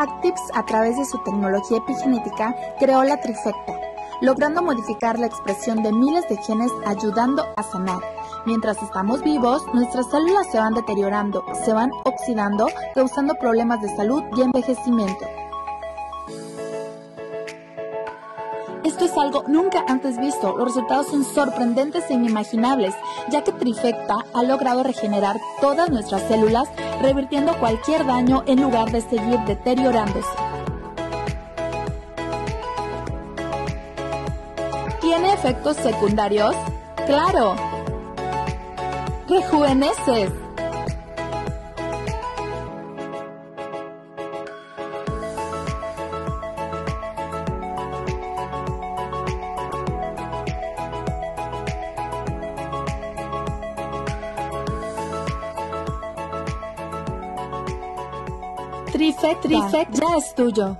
Actips, a través de su tecnología epigenética, creó la trifecta, logrando modificar la expresión de miles de genes ayudando a sanar. Mientras estamos vivos, nuestras células se van deteriorando, se van oxidando, causando problemas de salud y envejecimiento. Esto es algo nunca antes visto. Los resultados son sorprendentes e inimaginables, ya que Trifecta ha logrado regenerar todas nuestras células, revirtiendo cualquier daño en lugar de seguir deteriorándose. ¿Tiene efectos secundarios? ¡Claro! ¡Rejuveneces! Trifecta, Trifecta ya es tuyo.